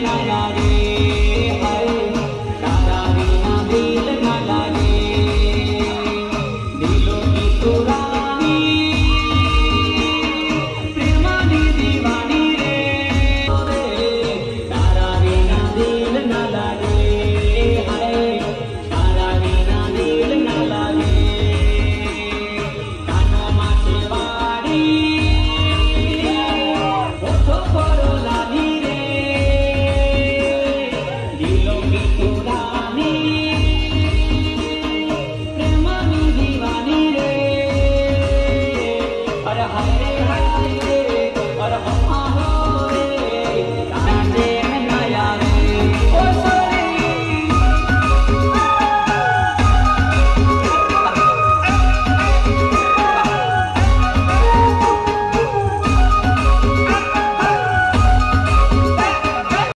la la Thank you.